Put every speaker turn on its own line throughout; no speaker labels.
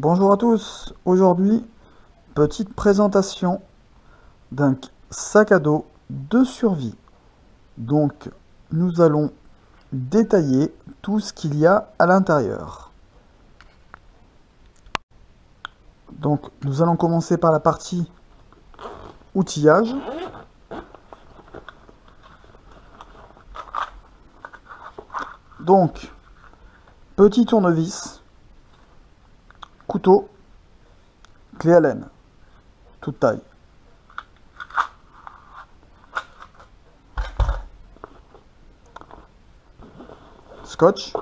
Bonjour à tous, aujourd'hui petite présentation d'un sac à dos de survie. Donc nous allons détailler tout ce qu'il y a à l'intérieur. Donc nous allons commencer par la partie outillage. Donc petit tournevis couteau, clé à toute taille. Scotch,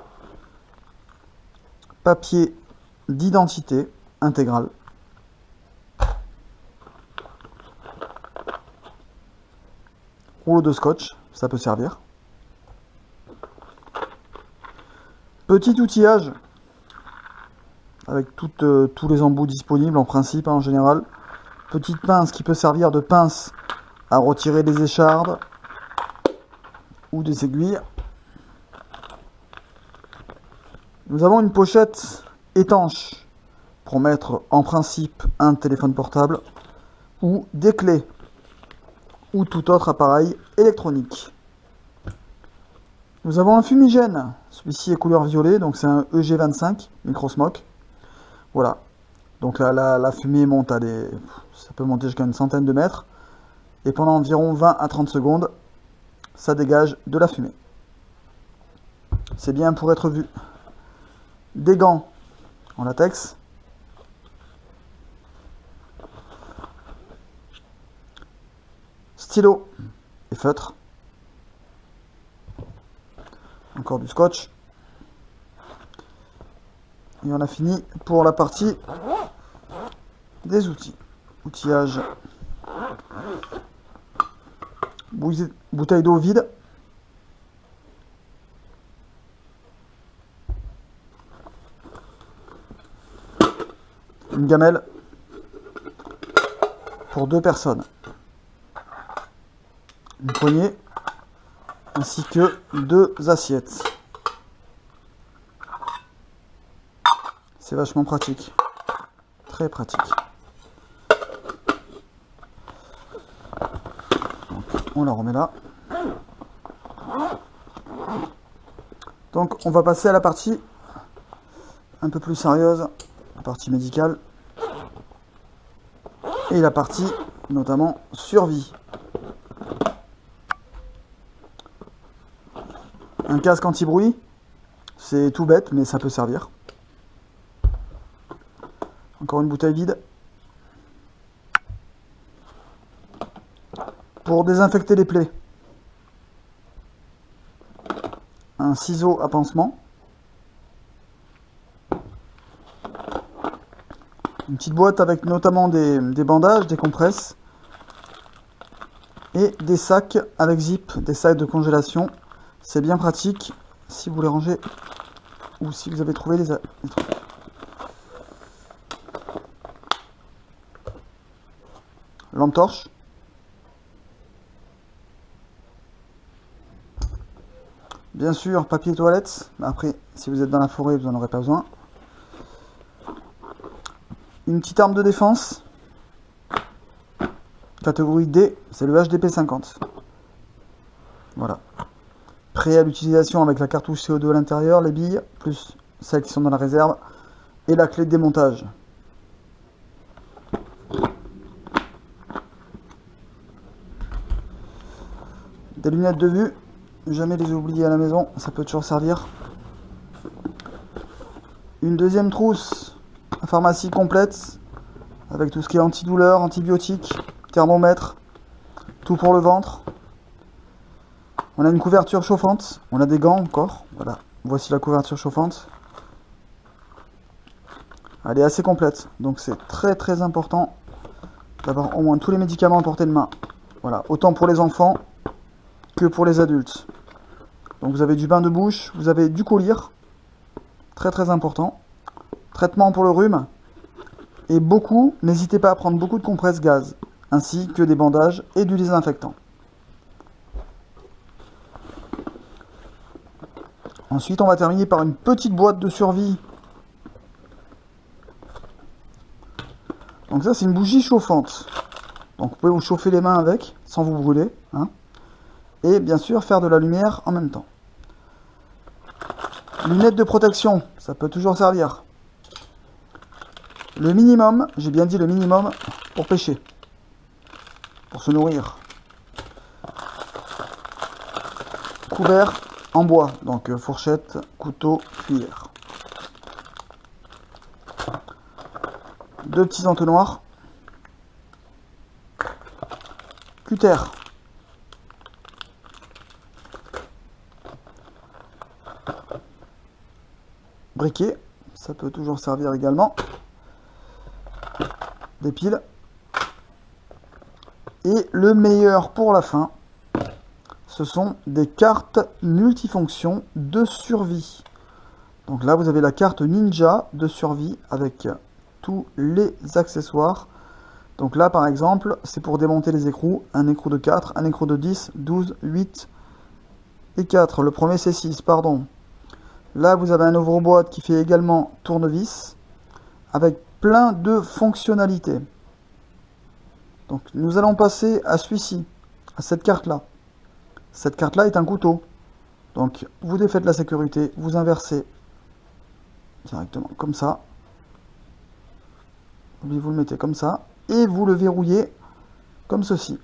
papier d'identité intégral. Rouleau de scotch, ça peut servir. Petit outillage avec euh, tous les embouts disponibles en principe hein, en général. Petite pince qui peut servir de pince à retirer des échardes ou des aiguilles. Nous avons une pochette étanche pour mettre en principe un téléphone portable ou des clés ou tout autre appareil électronique. Nous avons un fumigène, celui-ci est couleur violet, donc c'est un EG25 microsmoke. Voilà. Donc là, la, fumée monte à des... Ça peut monter jusqu'à une centaine de mètres. Et pendant environ 20 à 30 secondes, ça dégage de la fumée. C'est bien pour être vu. Des gants en latex. Stylo et feutre. Encore du scotch. Et on a fini pour la partie des outils. Outillage. Bouteille d'eau vide. Une gamelle pour deux personnes. Une poignée ainsi que deux assiettes. Vachement pratique. Très pratique. on la remet là. Donc on va passer à la partie un peu plus sérieuse, la partie médicale. Et la partie notamment survie. Un casque anti-bruit, c'est tout bête mais ça peut servir. Une bouteille vide. Pour désinfecter les plaies. Un ciseau à pansement. Une petite boîte avec notamment des, bandages, des compresses. Et des sacs avec zip, des sacs de congélation. C'est bien pratique si vous voulez ranger ou si vous avez trouvé des trucs. Lampe torche. Bien sûr, papier toilette. Après, si vous êtes dans la forêt, vous n'en aurez pas besoin. Une petite arme de défense. Catégorie D, c'est le HDP 50. Voilà. Prêt à l'utilisation avec la cartouche CO2 à l'intérieur, les billes, plus celles qui sont dans la réserve, et la clé de démontage. Des lunettes de vue, jamais les oublier à la maison, ça peut toujours servir. Une deuxième trousse, la pharmacie complète, avec tout ce qui est antidouleur, antibiotiques, thermomètre, tout pour le ventre. On a une couverture chauffante, on a des gants encore, voilà, voici la couverture chauffante. Elle est assez complète, donc c'est très très important d'avoir au moins tous les médicaments à portée de main. Voilà, autant pour les enfants que pour les adultes. Donc vous avez du bain de bouche, vous avez du collyre, très très important. Traitement pour le rhume. Et beaucoup, n'hésitez pas à prendre beaucoup de compresses gaz, ainsi que des bandages et du désinfectant. Ensuite, on va terminer par une petite boîte de survie Donc ça, c'est une bougie chauffante. Donc vous pouvez vous chauffer les mains avec, sans vous brûler. Hein. Et bien sûr, faire de la lumière en même temps. Lunettes de protection, ça peut toujours servir. Le minimum, j'ai bien dit le minimum, pour pêcher. Pour se nourrir. Couvert en bois, donc euh, fourchette, couteau, cuillère. Deux petits entonnoirs. Cutter. Briquet, ça peut toujours servir également. Des piles. Et le meilleur pour la fin, ce sont des cartes multifonctions de survie. Donc là, vous avez la carte Ninja de survie avec tous les accessoires. Donc là, par exemple, c'est pour démonter les écrous. Un écrou de 4, un écrou de 10, 12, 8 et 4. Le premier, c'est 6, pardon. Là, vous avez un ouvre-boîte qui fait également tournevis avec plein de fonctionnalités. Donc, nous allons passer à celui-ci, à cette carte-là. Cette carte-là est un couteau. Donc, vous défaites la sécurité, vous inversez directement comme ça. Vous le mettez comme ça. Et vous le verrouillez comme ceci.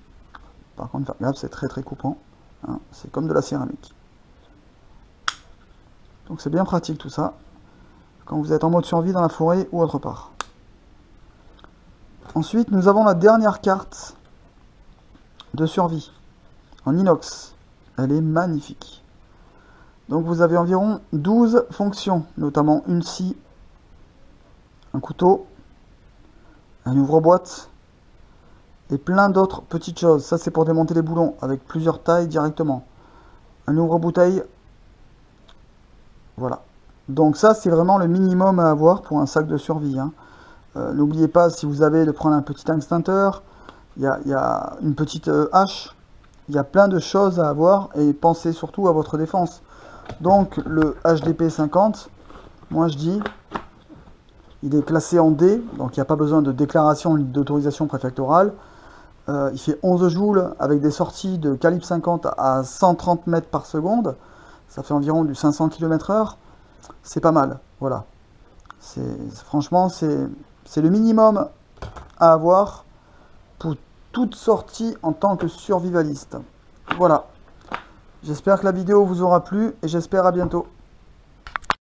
Par contre, c'est très très coupant. Hein. c'est comme de la céramique. Donc c'est bien pratique tout ça. Quand vous êtes en mode survie dans la forêt ou autre part. Ensuite, nous avons la dernière carte de survie en inox. Elle est magnifique. Donc vous avez environ 12 fonctions, notamment une scie, un couteau, un ouvre-boîte et plein d'autres petites choses. Ça c'est pour démonter les boulons avec plusieurs tailles directement. Un ouvre-bouteille. Voilà. Donc ça c'est vraiment le minimum à avoir pour un sac de survie. Hein. Euh, n'oubliez pas si vous avez de prendre un petit extincteur. Il y a, une petite euh, hache il y a plein de choses à avoir et pensez surtout à votre défense. Donc le HDP 50, moi je dis, il est classé en D, donc il n'y a pas besoin de déclaration d'autorisation préfectorale. Euh, il fait 11 joules avec des sorties de calibre 50 à 130 mètres par seconde. Ça fait environ du 500 km heure. C'est pas mal, voilà. Franchement, c'est le minimum à avoir pour toute sortie en tant que survivaliste. Voilà. J'espère que la vidéo vous aura plu et j'espère à bientôt.